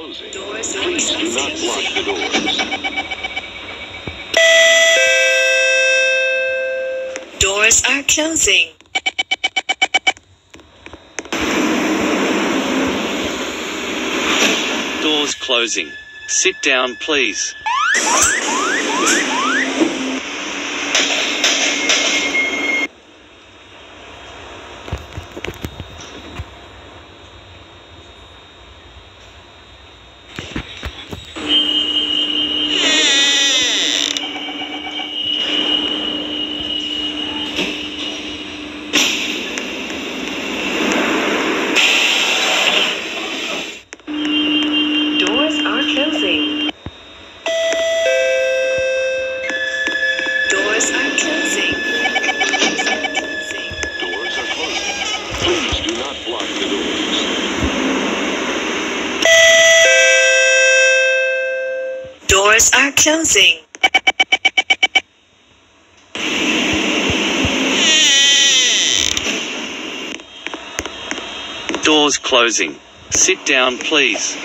closing. Doors Please do not lock the doors. Doors are closing. Doors closing. Sit down, please. Doors are closing. Doors closing. Sit down, please.